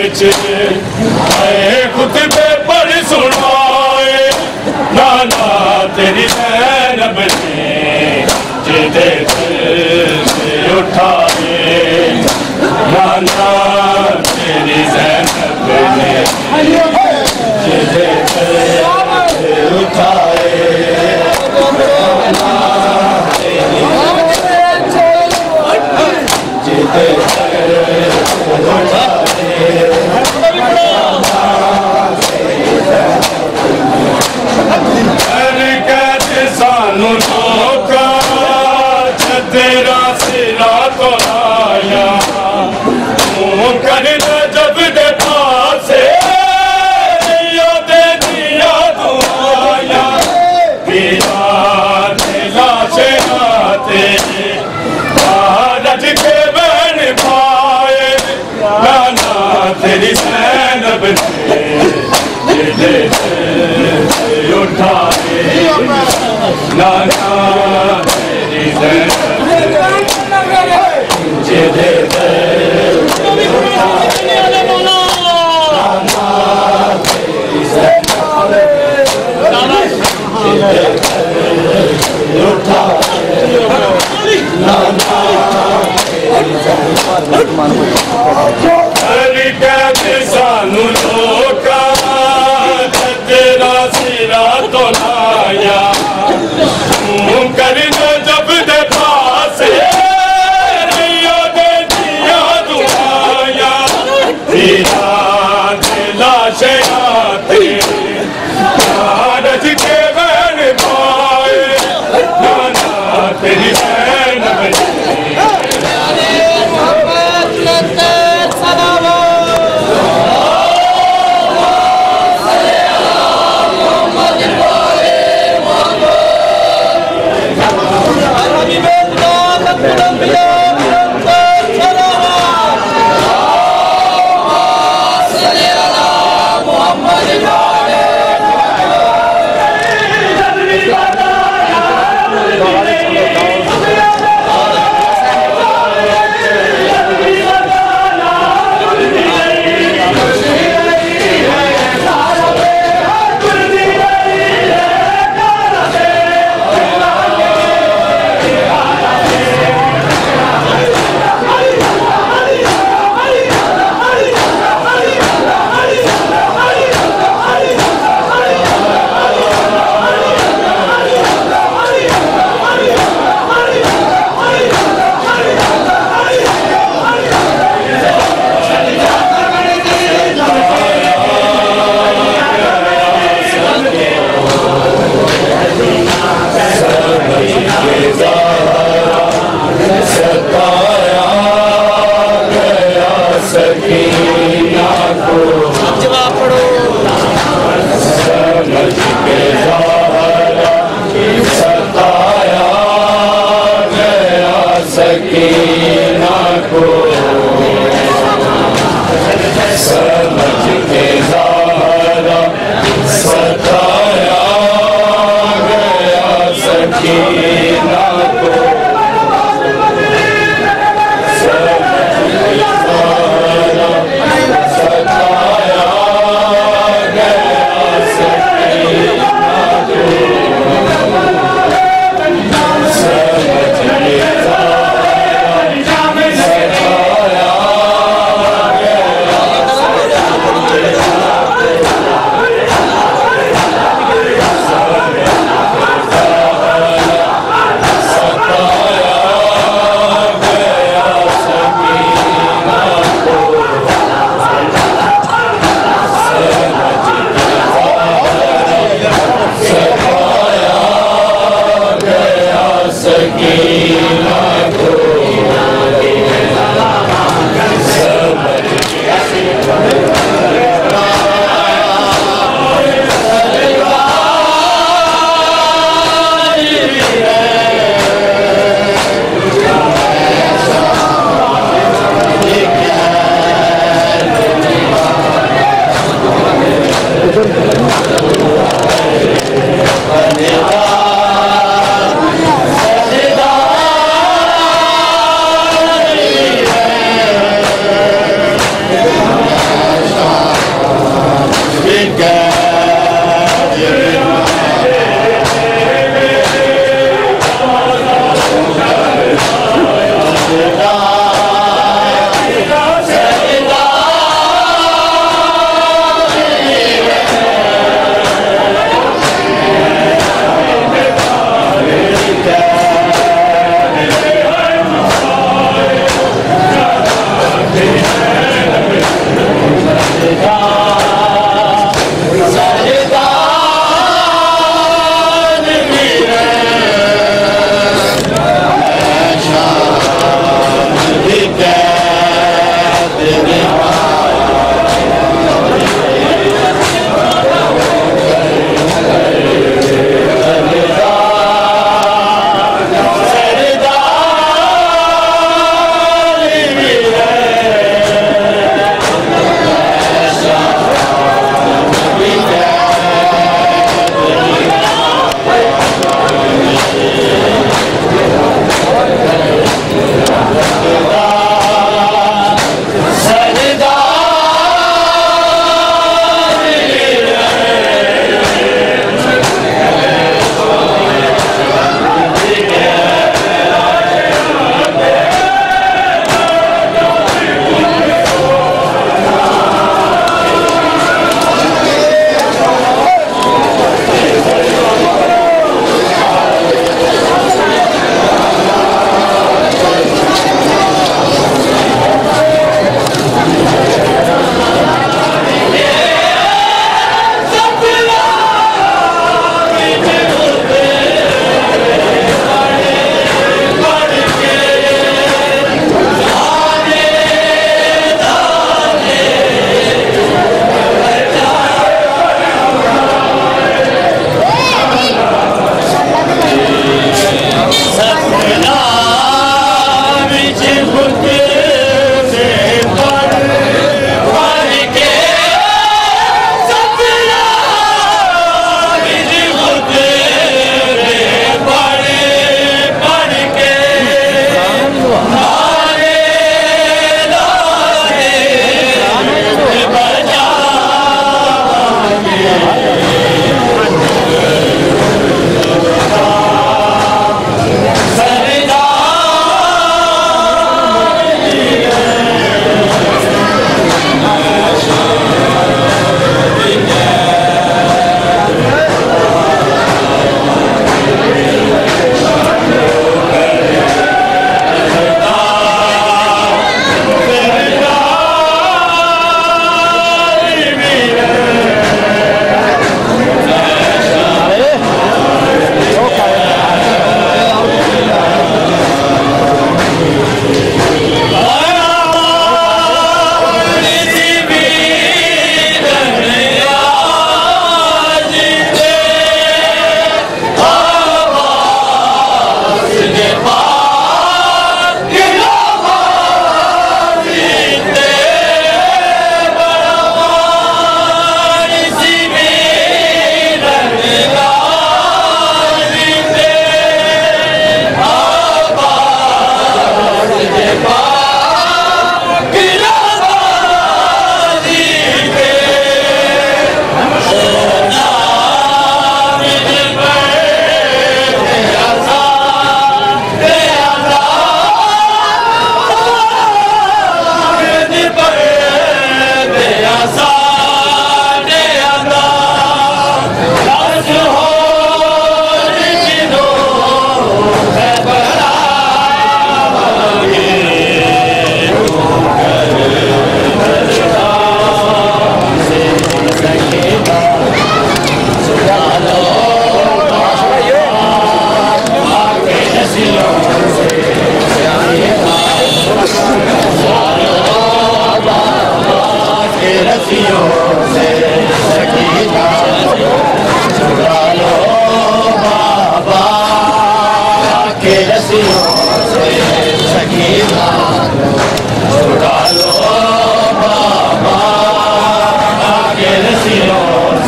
بچ آئے خطبے پر سنائے نانا تیری زینب نے جدے سے اٹھائے۔ نانا تیری زینب نے جدے دل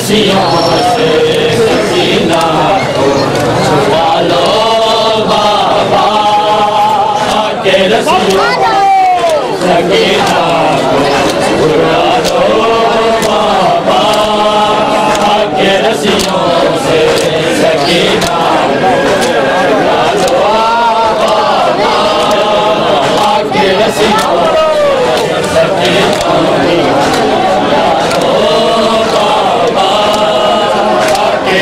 خوشیوں سے سکینہ کو چھپا لو بابا کے رسیوں سے سکینہ کو چھپا لو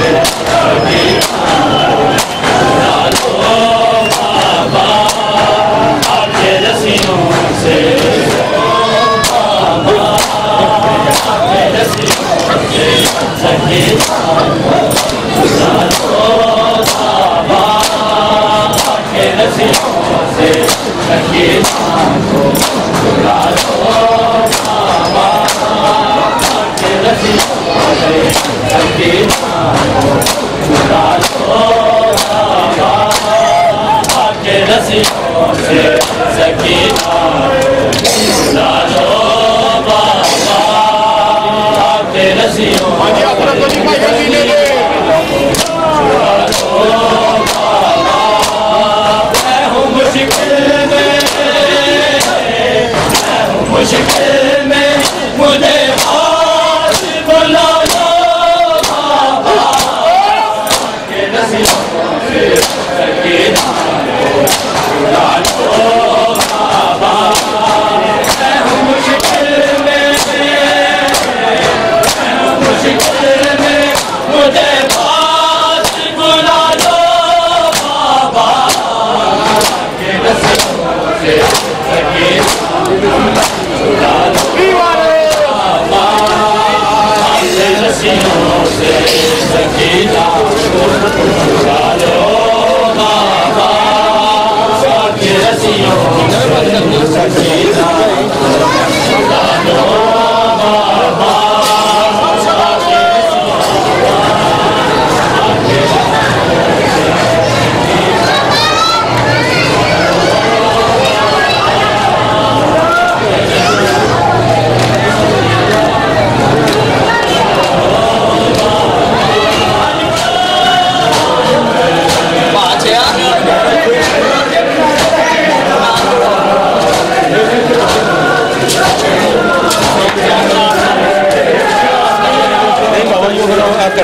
Brasil!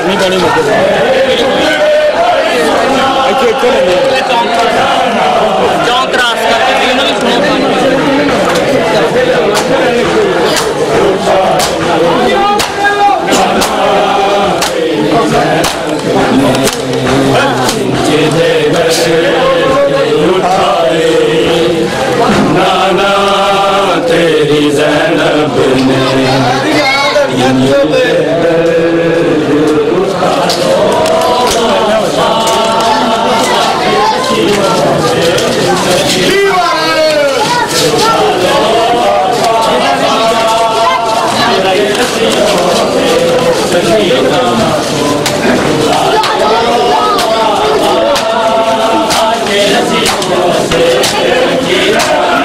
anybody in the. I can't tell. Don't. Na na, teri zainab ne. Yeah.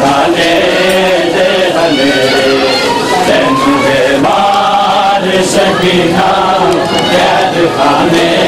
खाने दे हमेरे तेन मार सकीना कैद खाने